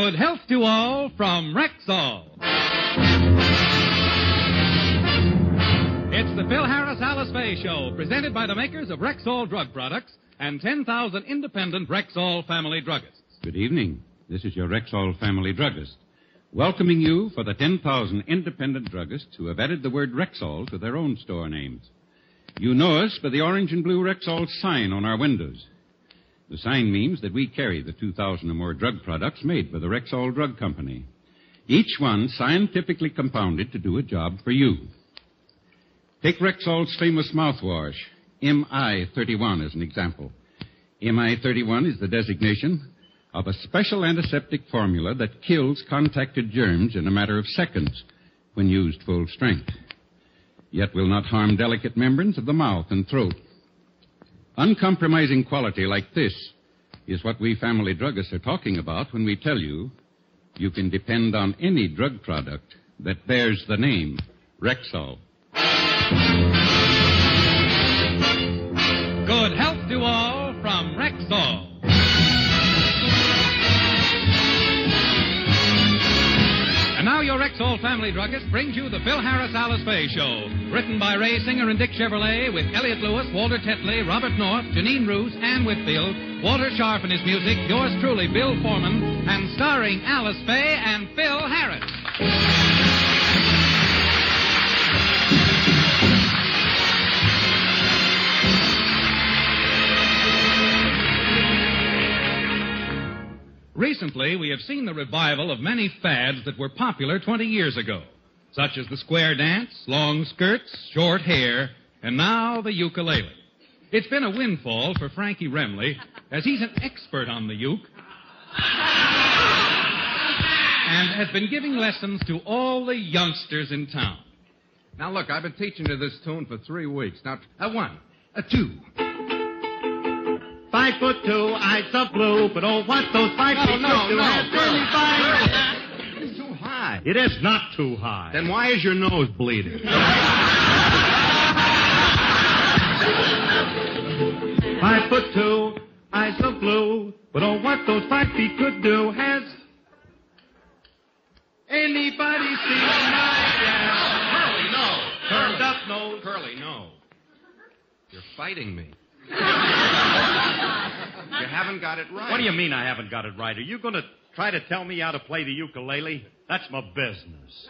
Good health to all from Rexall. It's the Phil Harris Alice Faye Show, presented by the makers of Rexall Drug Products and 10,000 independent Rexall family druggists. Good evening. This is your Rexall family druggist, welcoming you for the 10,000 independent druggists who have added the word Rexall to their own store names. You know us by the orange and blue Rexall sign on our windows. The sign means that we carry the 2,000 or more drug products made by the Rexall Drug Company. Each one scientifically compounded to do a job for you. Take Rexall's famous mouthwash, MI31, as an example. MI31 is the designation of a special antiseptic formula that kills contacted germs in a matter of seconds when used full strength, yet will not harm delicate membranes of the mouth and throat. Uncompromising quality like this is what we family druggists are talking about when we tell you you can depend on any drug product that bears the name Rexall. Your family druggist brings you the Phil Harris Alice Faye Show. Written by Ray Singer and Dick Chevillat with Elliot Lewis, Walter Tetley, Robert North, Janine Roos, Ann Whitfield, Walter Scharf and his music, yours truly, Bill Forman, and starring Alice Faye and Phil Harris. Recently, we have seen the revival of many fads that were popular 20 years ago, such as the square dance, long skirts, short hair, and now the ukulele. It's been a windfall for Frankie Remley, as he's an expert on the uke and has been giving lessons to all the youngsters in town. Now, look, I've been teaching you this tune for three weeks. Now, a one, a two. Five foot two, eyes of blue, but oh, what those five No, feet no, could do no, has Curly, really five- It's too high. It is not too high. Then why is your nose bleeding? Five foot two, eyes of blue, but oh, what those five feet could do has anybody seen my gal? Curly, no. Turned up nose. Curly, no. You're fighting me. You haven't got it right. What do you mean I haven't got it right? Are you going to try to tell me how to play the ukulele? That's my business.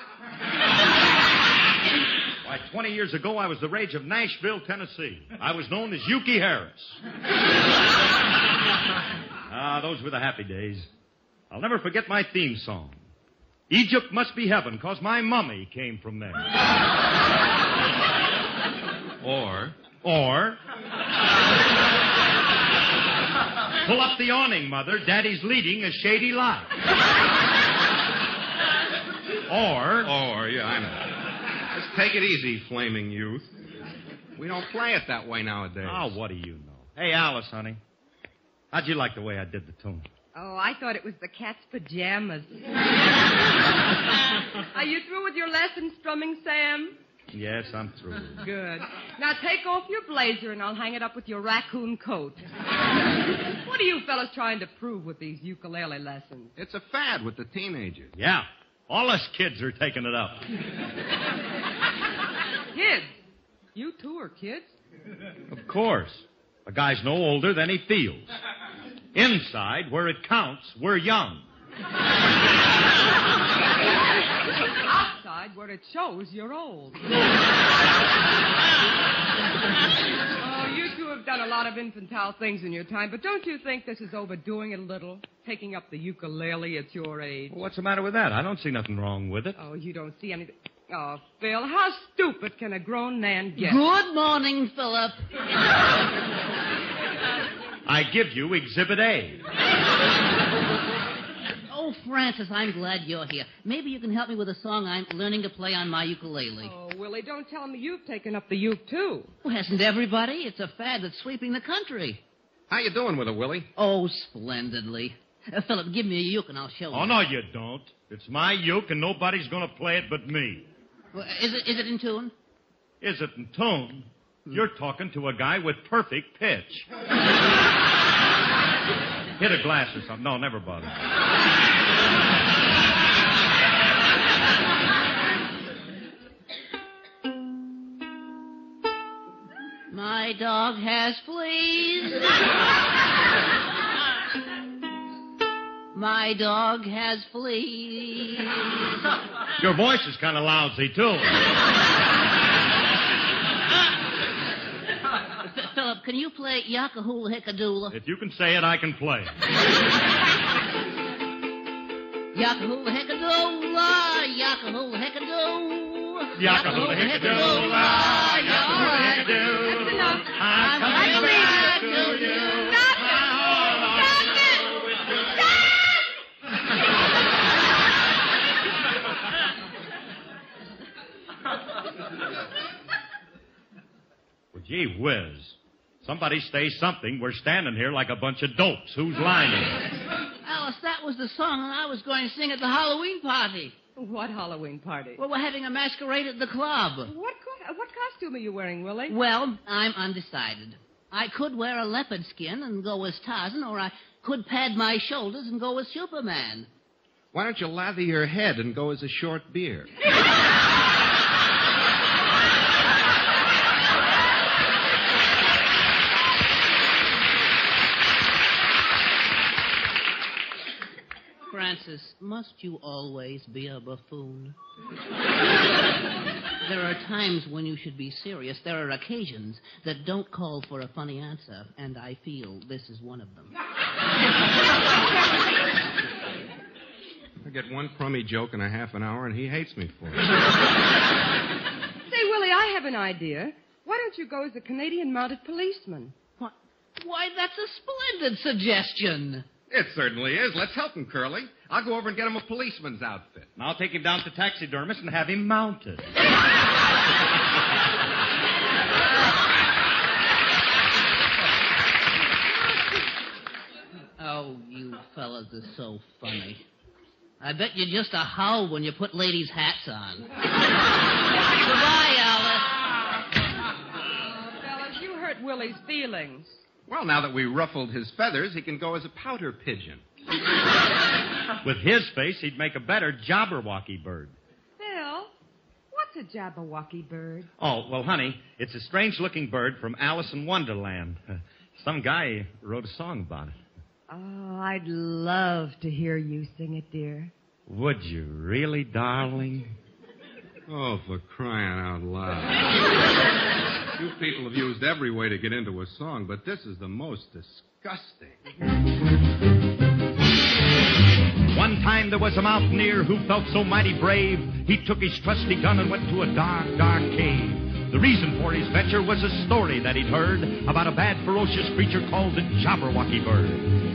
Why, 20 years ago, I was the rage of Nashville, Tennessee. I was known as Yuki Harris. ah, those were the happy days. I'll never forget my theme song. Egypt must be heaven, cause my mummy came from there. Or, Or. Pull up the awning, Mother. Daddy's leading a shady life. Or. or, yeah, I know. Just take it easy, flaming youth. We don't play it that way nowadays. Oh, what do you know? Hey, Alice, honey. How'd you like the way I did the tune? Oh, I thought it was the cat's pajamas. Are you through with your lesson, strumming, Sam? Yes, I'm through. Good. Now take off your blazer and I'll hang it up with your raccoon coat. What are you fellas trying to prove with these ukulele lessons? It's a fad with the teenagers. Yeah. All us kids are taking it up. Kids. You two are kids? Of course. A guy's no older than he feels. Inside, where it counts, we're young. Outside, where it shows you're old. you two have done a lot of infantile things in your time, but don't you think this is overdoing it a little? Taking up the ukulele at your age. Well, what's the matter with that? I don't see nothing wrong with it. Oh, you don't see anything. Oh, Phil, how stupid can a grown man get? Good morning, Philip. I give you Exhibit A. Oh, Francis, I'm glad you're here. Maybe you can help me with a song I'm learning to play on my ukulele. Oh, Willie, don't tell me you've taken up the uke, too. Well, hasn't everybody? It's a fad that's sweeping the country. How you doing with it, Willie? Oh, splendidly. Uh, Philip, give me a uke and I'll show you. Oh, no, you don't. It's my uke, and nobody's going to play it but me. Well, Is it, is it in tune? Is it in tune? You're talking to a guy with perfect pitch. Hit a glass or something. No, never bother. Dog has fleas. My dog has fleas. Your voice is kind of lousy, too. Philip, can you play Yakahula Hickadoola? If you can say it, I can play. Yakahula Hickadoola, Yakahula Hickadoo. Yakahula hickadoo, gee whiz. Somebody say something. We're standing here like a bunch of dopes. Who's lining? Alice, that was the song I was going to sing at the Halloween party. What Halloween party? Well, we're having a masquerade at the club. What co- what costume are you wearing, Willie? Well, I'm undecided. I could wear a leopard skin and go as Tarzan, or I could pad my shoulders and go as Superman. Why don't you lather your head and go as a short beard? Francis, must you always be a buffoon? there are times when you should be serious. There are occasions that don't call for a funny answer, and I feel this is one of them. I get one crummy joke in a half an hour, and he hates me for it. Say, Willie, I have an idea. Why don't you go as a Canadian mounted policeman? Why, why that's a splendid suggestion. It certainly is. Let's help him, Curly. I'll go over and get him a policeman's outfit. And I'll take him down to taxidermist and have him mounted. Oh, you fellas are so funny. I bet you just a howl when you put ladies' hats on. Goodbye, Alice. Oh, fellas, you hurt Willie's feelings. Well, now that we ruffled his feathers, he can go as a powder pigeon. With his face, he'd make a better Jabberwocky bird. Phil, what's a Jabberwocky bird? Oh, well, honey, it's a strange looking bird from Alice in Wonderland. Uh, some guy wrote a song about it. Oh, I'd love to hear you sing it, dear. Would you really, darling? Oh, for crying out loud. you people have used every way to get into a song, but this is the most disgusting. One time there was a mountaineer who felt so mighty brave, he took his trusty gun and went to a dark, dark cave. The reason for his venture was a story that he'd heard about a bad, ferocious creature called the Jabberwocky bird.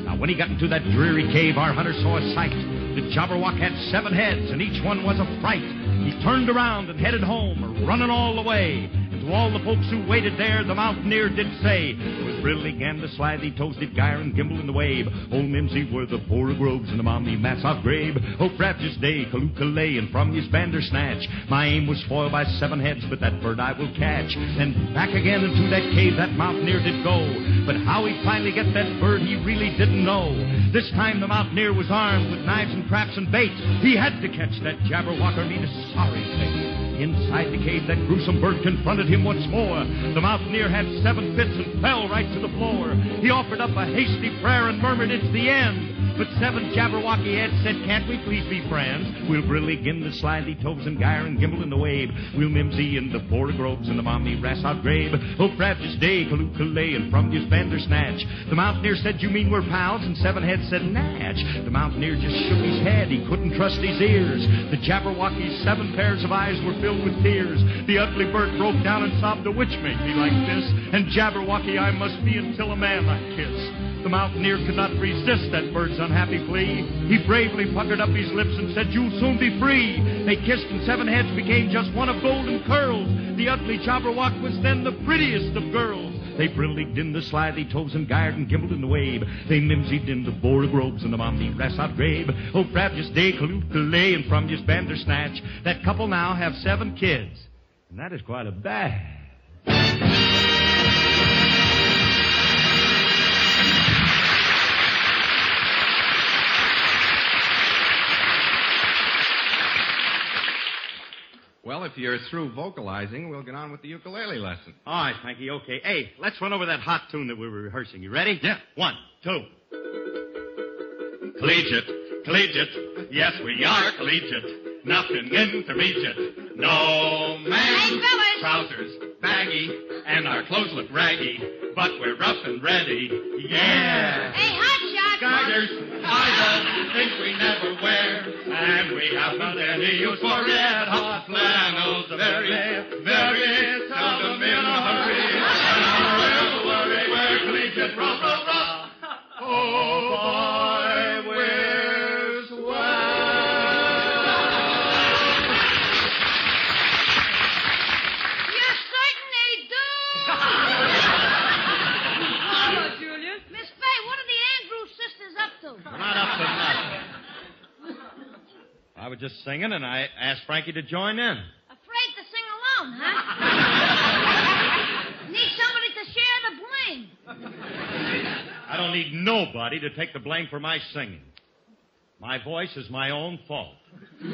Now, when he got into that dreary cave, our hunter saw a sight. The Jabberwock had seven heads, and each one was a fright. He turned around and headed home, running all the way. And to all the folks who waited there, the mountaineer did say, With Ridley, Gander, Slithy, Toasted, Gyre, and Gimble in the wave, Old Mimsy were the borogoves and the Mommy Massoff Grabe. Oh, Frabjous Day, Kalukalay, and frumious Bandersnatch. My aim was foiled by seven heads, but that bird I will catch. Then back again into that cave that mountaineer did go. But how he'd finally get that bird, he really didn't know. This time the mountaineer was armed with knives and traps and bait. He had to catch that Jabberwocker, meet a sorry fate. Inside the cave, that gruesome bird confronted him once more. The mountaineer had seven fits and fell right to the floor. He offered up a hasty prayer and murmured, It's the end. But seven Jabberwocky heads said, Can't we please be friends? We'll Brillig in the slithy toves and gyre and gimble in the wave. We'll mimsy in the borogoves and the mommy Rassout Grabe. Oh, Frabjous Day, Kalukalay, and frumious Bandersnatch. The mountaineer said, You mean we're pals? And seven heads said, Natch. The mountaineer just shook his head. He couldn't trust his ears. The Jabberwocky's seven pairs of eyes were filled with tears. The ugly bird broke down and sobbed, A witch made me like this. And Jabberwocky I must be until a man I kiss. The mountaineer could not resist that bird's unhappy plea. He bravely puckered up his lips and said, You'll soon be free. They kissed, and seven heads became just one of golden curls. The ugly Jabberwock was then the prettiest of girls. They brillied in the slithy toves and gyred and gimbled in the wave. They mimsied in the borogoves and the Mommy Rassout Grabe. Oh, Frabjous Day, Kalukalay, and frumious Bandersnatch. That couple now have seven kids. And that is quite a bad. Well, if you're through vocalizing, we'll get on with the ukulele lesson. All right, Frankie, okay. Hey, let's run over that hot tune that we were rehearsing. You ready? Yeah. One, two. Collegiate, collegiate, yes, we are collegiate. Nothing intermediate. No man. Hey, fellas. Trousers baggy, and our clothes look raggy, but we're rough and ready. Yeah. Hey, hot shot. Garters, either things we never wear, and we haven't any use for red hot flannels. Very, very seldom in a hurry. And we'll worry we're collegiate, rah, rah, rah. Oh, boy, I was just singing, and I asked Frankie to join in. Afraid to sing alone, huh? Need somebody to share the blame. I don't need nobody to take the blame for my singing. My voice is my own fault. what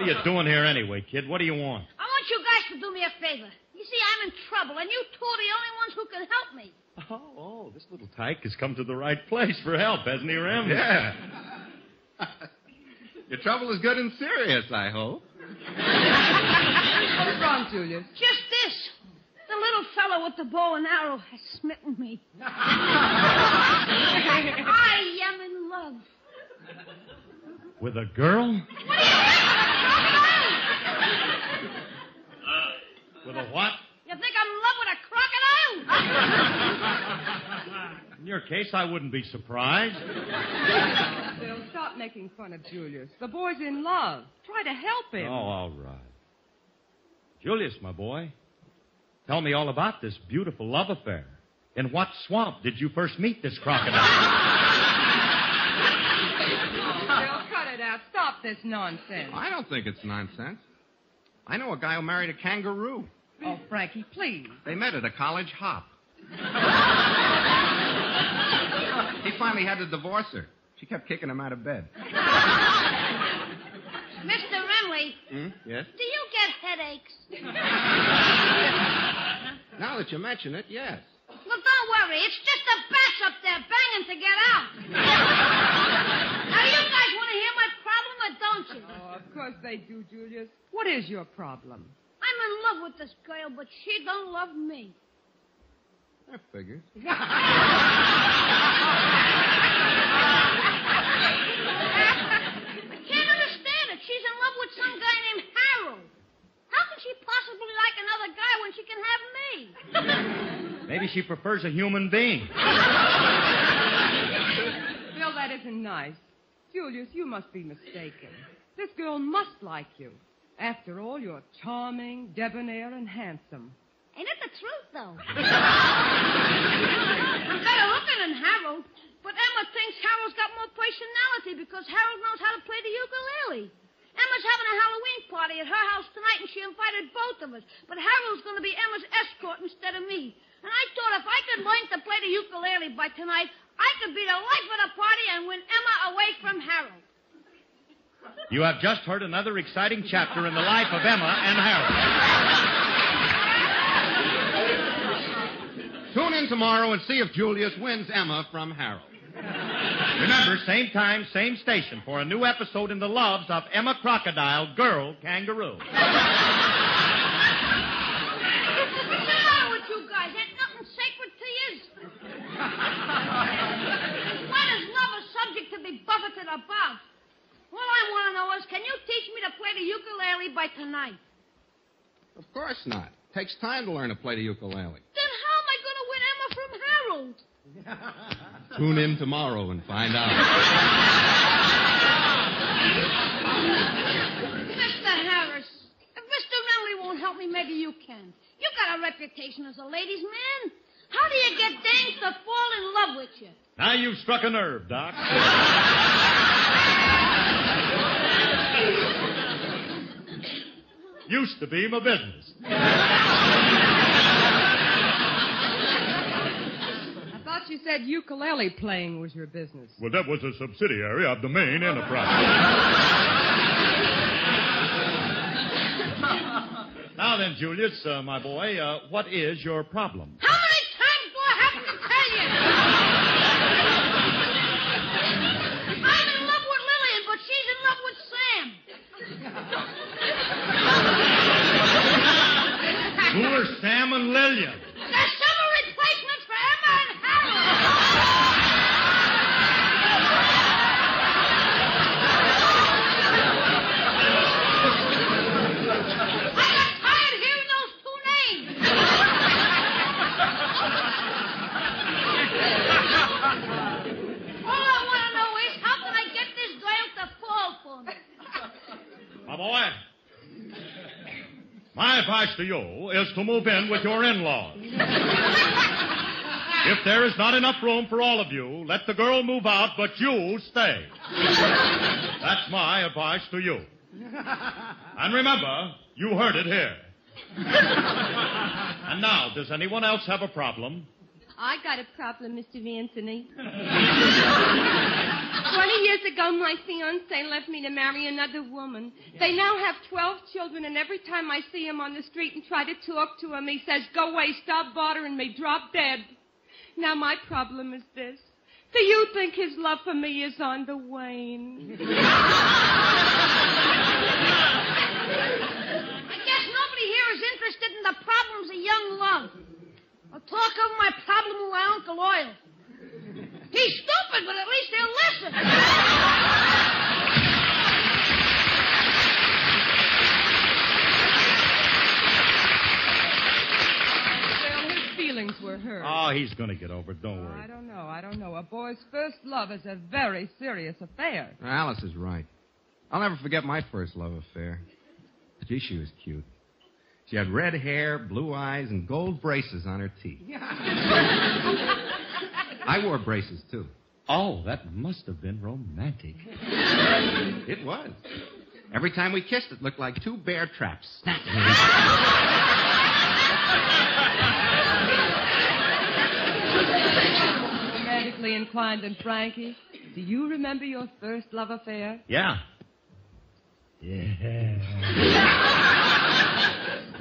are you doing here anyway, kid? What do you want? I want you guys to do me a favor. You see, I'm in trouble, and you two are the only ones who can help me. Oh, oh, this little tyke has come to the right place for help, hasn't he, Rem? Yeah. Your trouble is good and serious, I hope. What's wrong, Julius? Just this. The little fellow with the bow and arrow has smitten me. I am in love. With a girl? What do you think? With a what? You think I'm in love with a crocodile? In your case, I wouldn't be surprised. Bill, stop making fun of Julius. The boy's in love. Try to help him. Oh, him. all right. Julius, my boy, tell me all about this beautiful love affair. In what swamp did you first meet this crocodile? Bill, cut it out. Stop this nonsense. I don't think it's nonsense. I know a guy who married a kangaroo. Oh, Frankie, please. They met at a college hop. he finally had to divorce her. She kept kicking him out of bed. Mr. Remley, Hmm? Yes? do you get headaches? Now that you mention it, yes. Well, don't worry. It's just the bats up there banging to get out. now, you guys want to hear my problem or don't you? Oh, of course they do, Julius. What is your problem? I'm in love with this girl, but she don't love me. That figures. I can't understand it. She's in love with some guy named Harold. How can she possibly like another guy when she can have me? Maybe she prefers a human being. Bill, that isn't nice. Julius, you must be mistaken. This girl must like you. After all, you're charming, debonair, and handsome. Ain't it the truth, though? I'm better looking than Harold, but Emma thinks Harold's got more personality because Harold knows how to play the ukulele. Emma's having a Halloween party at her house tonight, and she invited both of us. But Harold's going to be Emma's escort instead of me. And I thought if I could learn to play the ukulele by tonight, I could be the life of the party and win Emma away from Harold. You have just heard another exciting chapter in the life of Emma and Harold. Tune in tomorrow and see if Julius wins Emma from Harold. Remember, same time, same station for a new episode in the loves of Emma Crocodile, Girl Kangaroo. What's the matter with you guys? Ain't nothing sacred to you. Why does love a subject to be buffeted about? All I want to know is, can you teach me to play the ukulele by tonight? Of course not. Takes time to learn to play the ukulele. Then how am I going to win Emma from Harold? Tune in tomorrow and find out. Mr. Harris, if Mr. Remley won't help me, maybe you can. You got a reputation as a ladies' man. How do you get dames to fall in love with you? Now you've struck a nerve, Doc. Used to be my business. I thought you said ukulele playing was your business. Well, that was a subsidiary of the main enterprise. Now then, Julius, uh, my boy, uh, what is your problem? How many times do I have to tell you? I'm in love with Lillian, but she's in love with Sam. Who are Sam and Lillian? They're summer replacements for Emma and Harold. I got tired of hearing those two names. All I want to know is how can I get this girl to fall for me? My boy, my advice to you is to move in with your in-laws. If there is not enough room for all of you, let the girl move out, but you stay. That's my advice to you. And remember, you heard it here. And now, does anyone else have a problem? I got a problem, Mr. Anthony. Twenty years ago, my fiance left me to marry another woman. They now have twelve children, and every time I see him on the street and try to talk to him, he says, Go away, stop bothering me, drop dead. Now, my problem is this. Do you think his love for me is on the wane? I guess nobody here is interested in the problems of young love. I'll talk of my problem with my Uncle Oil. He's stupid, but at least he'll listen. Well, his feelings were hurt. Oh, he's going to get over it. Don't worry. I don't know. I don't know. A boy's first love is a very serious affair. Alice is right. I'll never forget my first love affair. Gee, she was cute. She had red hair, blue eyes, and gold braces on her teeth. I wore braces, too. Oh, that must have been romantic. It was. Every time we kissed, it looked like two bear traps snapping. Romantically inclined and Frankie, do you remember your first love affair? Yeah. Yeah.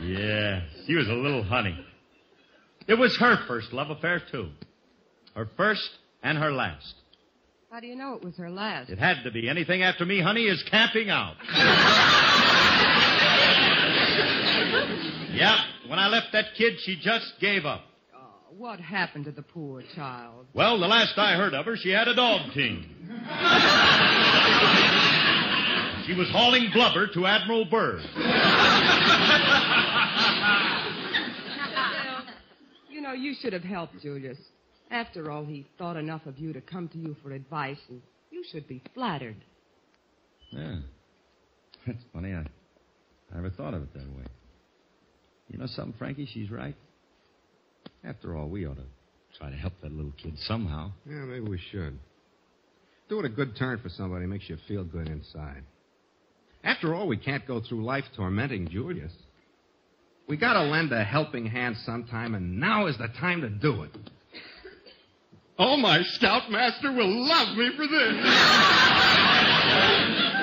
yeah. She was a little honey. It was her first love affair, too. Her first and her last. How do you know it was her last? It had to be. Anything after me, honey, is camping out. yep. When I left that kid, she just gave up. Oh, what happened to the poor child? Well, the last I heard of her, she had a dog team. she was hauling blubber to Admiral Byrd. You know, you should have helped Julius. After all, he thought enough of you to come to you for advice, and you should be flattered. Yeah. That's funny. I, I never thought of it that way. You know something, Frankie? She's right. After all, we ought to try to help that little kid somehow. Yeah, maybe we should. Doing a good turn for somebody makes you feel good inside. After all, we can't go through life tormenting Julius. We gotta lend a helping hand sometime, and now is the time to do it. Oh, my scoutmaster will love me for this.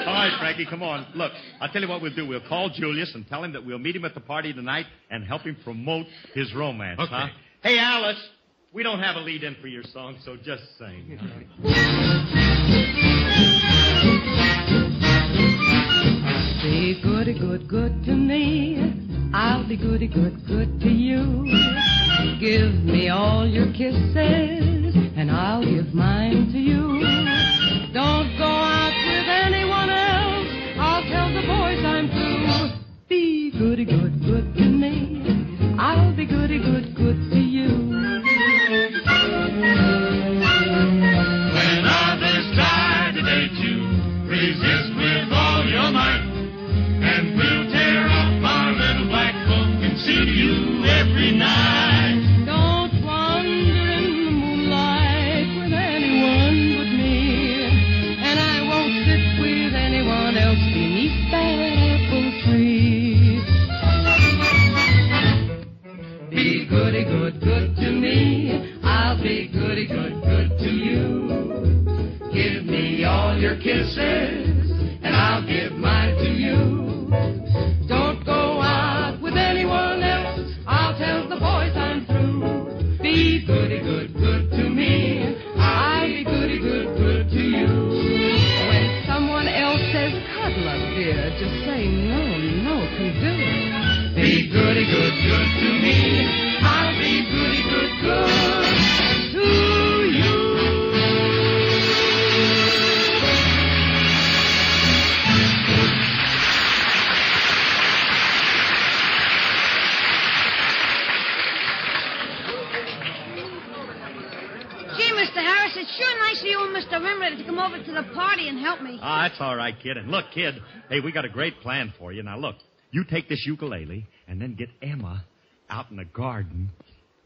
All right, Frankie, come on. Look, I'll tell you what we'll do. We'll call Julius and tell him that we'll meet him at the party tonight and help him promote his romance, Okay. huh? Hey, Alice, we don't have a lead in for your song, so just sing. Be goody good good to me. I'll be goody good good to you. Give me all your kisses, and I'll give mine to you. Cutler, dear, just say no, no can do. Be goody good, good to me. I'll be goody good, good. Curly to come over to the party and help me. Ah, that's all right, kid. And look, kid, hey, we got a great plan for you. Now, look, you take this ukulele and then get Emma out in the garden,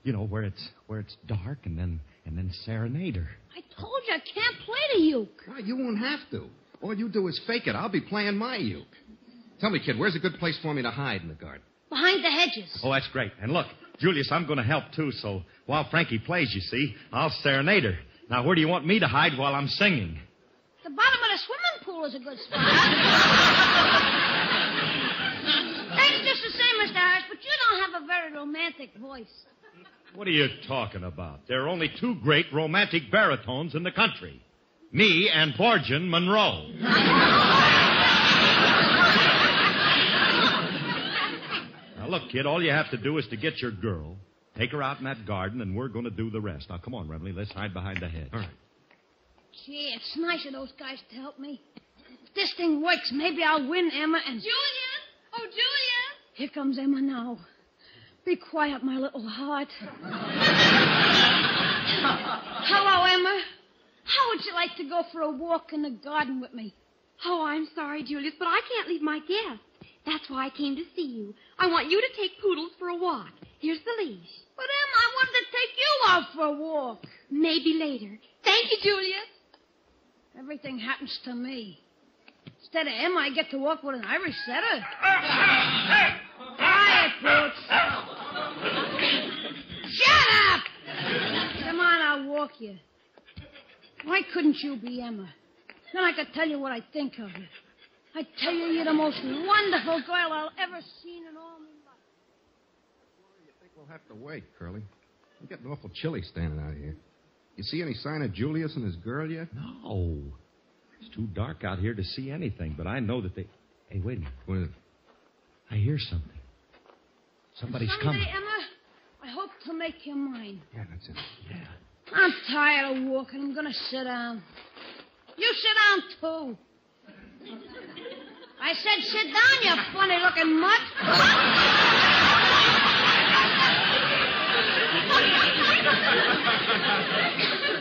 you know, where it's where it's dark, and then and then serenade her. I told you I can't play the uke. Well, you won't have to. All you do is fake it. I'll be playing my uke. Tell me, kid, where's a good place for me to hide in the garden? Behind the hedges. Oh, that's great. And look, Julius, I'm going to help too. So while Frankie plays, you see, I'll serenade her. Now, where do you want me to hide while I'm singing? The bottom of the swimming pool is a good spot. Thanks just the same, Mr. Harris, but you don't have a very romantic voice. What are you talking about? There are only two great romantic baritones in the country me and Vaughn Monroe. now, look, kid, all you have to do is to get your girl, take her out in that garden, and we're going to do the rest. Now, come on, Remley, let's hide behind the hedge. All right. Gee, it's nice of those guys to help me. If this thing works, maybe I'll win Emma and. Julian! Oh, Julian! Here comes Emma now. Be quiet, my little heart. Hello, Emma. How would you like to go for a walk in the garden with me? Oh, I'm sorry, Julius, but I can't leave my guest. That's why I came to see you. I want you to take Poodles for a walk. Here's the leash. But Emma, I wanted to take you out for a walk. Maybe later. Thank you, Julius. Everything happens to me. Instead of Emma, I get to walk with an Irish setter. Quiet, Boots. Shut up! Come on, I'll walk you. Why couldn't you be Emma? Then I could tell you what I think of you. I tell you, you're the most wonderful girl I'll ever seen in all my life. You think we'll have to wait, Curly? I'm getting awful chilly standing out here. You see any sign of Julius and his girl yet? No. It's too dark out here to see anything, but I know that they. Hey, wait a minute. What is it? I hear something. Somebody's Someday, coming. Emma, I hope to make you mine. Yeah, that's it. Yeah. I'm tired of walking. I'm going to sit down. You sit down, too. I said sit down, you funny looking mutt.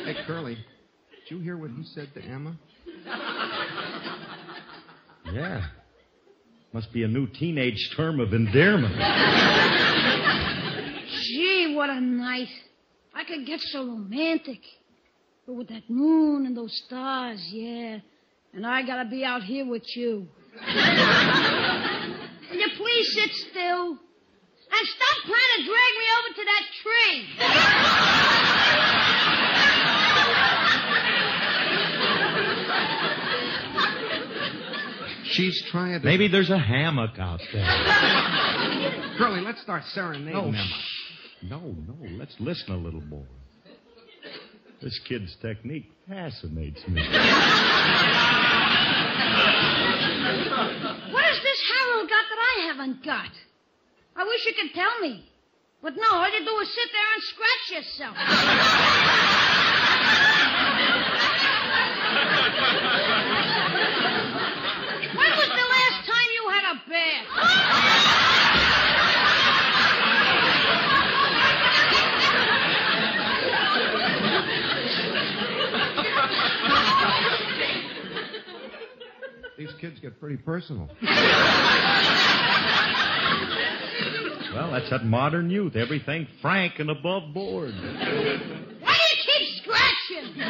Hey, Curly, did you hear what he said to Emma? Yeah. Must be a new teenage term of endearment. Gee, what a night. I could get so romantic. But with that moon and those stars, yeah. And I gotta be out here with you. Will you please sit still? And stop trying to drag me over to that tree. She's trying to. Maybe there's a hammock out there. Curly, let's start serenading No, Emma. No, no, let's listen a little more. This kid's technique fascinates me. What has this Harold got that I haven't got? I wish you could tell me. But no, all you do is sit there and scratch yourself. when was the last time you had a bath? These kids get pretty personal. Well, that's that modern youth. Everything frank and above board. Why do you keep scratching? oh,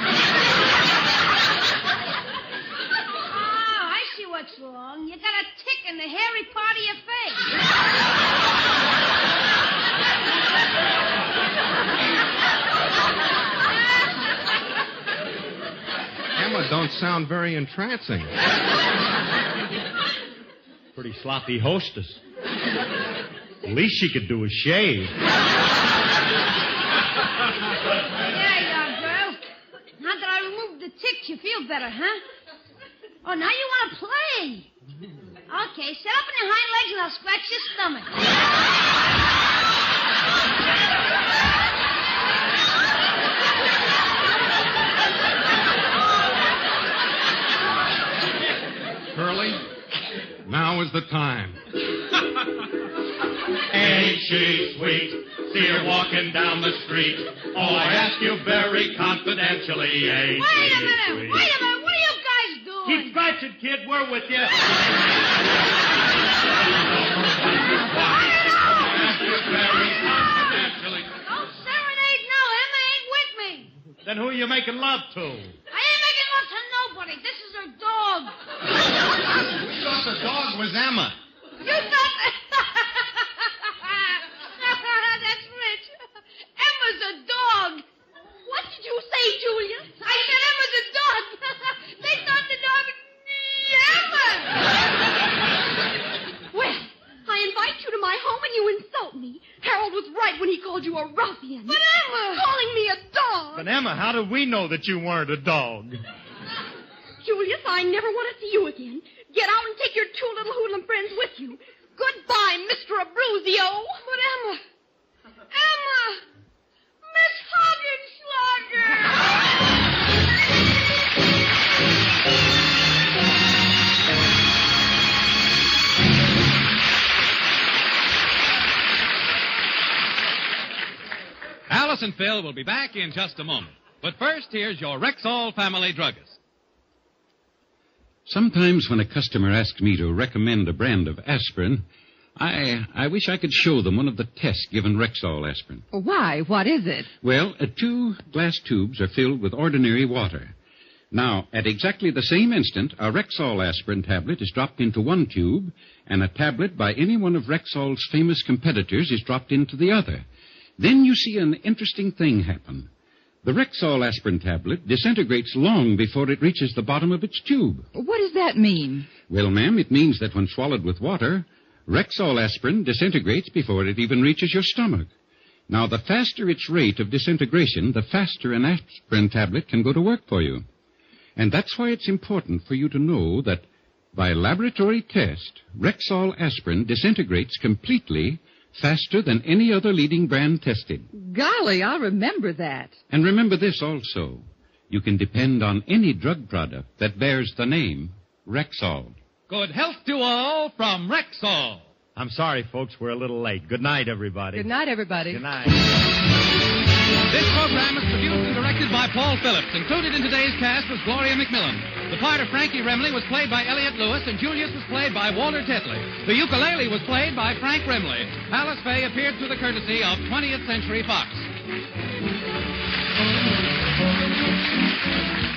I see what's wrong. You got a tick in the hairy part of your face. Emma don't sound very entrancing. Pretty sloppy hostess. Least she could do is shave. There you are, girl. Now that I removed the tick, you feel better, huh? Oh, now you want to play. Okay, sit up on your hind legs and I'll scratch your stomach. Curly, now is the time. Ain't she sweet? See her walking down the street. Oh, I ask you very confidentially, ain't Wait a minute! Wait a minute! What are you guys doing? Keep scratching, kid. We're with you. Very. Don't serenade now. Emma ain't with me. Then who are you making love to? I ain't making love to nobody. This is her dog. We thought the dog was Emma. You thought That's rich. Emma's a dog. What did you say, Julius? I said Emma's a dog. they thought the dog Emma. Well, I invite you to my home and you insult me. Harold was right when he called you a ruffian. But Emma. Calling me a dog. How did we know that you weren't a dog? Julius, I never want to see you again. Get out and take your two little hoodlum friends with you. Goodbye, Mr. Abbruzzio. But Emma. Emma. Miss Hoggenschlager. Alice and Phil will be back in just a moment. But first, here's your Rexall family druggist. Sometimes when a customer asks me to recommend a brand of aspirin, I, I wish I could show them one of the tests given Rexall aspirin. Why? What is it? Well, uh, two glass tubes are filled with ordinary water. Now, at exactly the same instant, a Rexall aspirin tablet is dropped into one tube, and a tablet by any one of Rexall's famous competitors is dropped into the other. Then you see an interesting thing happen. The Rexall aspirin tablet disintegrates long before it reaches the bottom of its tube. What does that mean? Well, ma'am, it means that when swallowed with water, Rexall aspirin disintegrates before it even reaches your stomach. Now, the faster its rate of disintegration, the faster an aspirin tablet can go to work for you. And that's why it's important for you to know that by laboratory test, Rexall aspirin disintegrates completely faster than any other leading brand tested. Golly, I'll remember that. And remember this also. You can depend on any drug product that bears the name Rexall. Good health to all from Rexall. I'm sorry, folks. We're a little late. Good night, everybody. Good night, everybody. Good night. This program is produced and directed by Paul Phillips. Included in today's cast was Gloria McMillan. The part of Frankie Remley was played by Elliot Lewis, and Julius was played by Walter Tetley. The ukulele was played by Frank Remley. Alice Faye appeared through the courtesy of 20th Century Fox.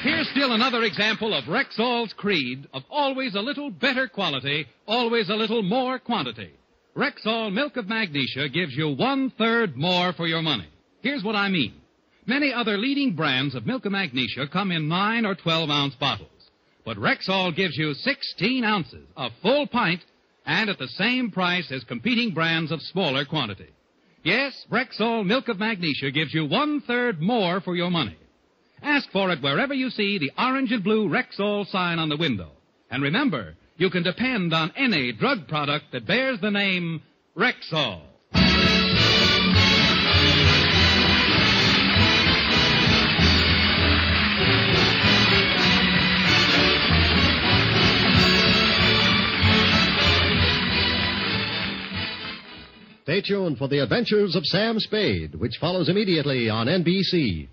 Here's still another example of Rexall's creed of always a little better quality, always a little more quantity. Rexall Milk of Magnesia gives you one third more for your money. Here's what I mean. Many other leading brands of Milk of Magnesia come in 9 or 12 ounce bottles. But Rexall gives you 16 ounces, a full pint, and at the same price as competing brands of smaller quantity. Yes, Rexall Milk of Magnesia gives you one third more for your money. Ask for it wherever you see the orange and blue Rexall sign on the window. And remember, you can depend on any drug product that bears the name Rexall. Stay tuned for the adventures of Sam Spade, which follows immediately on NBC.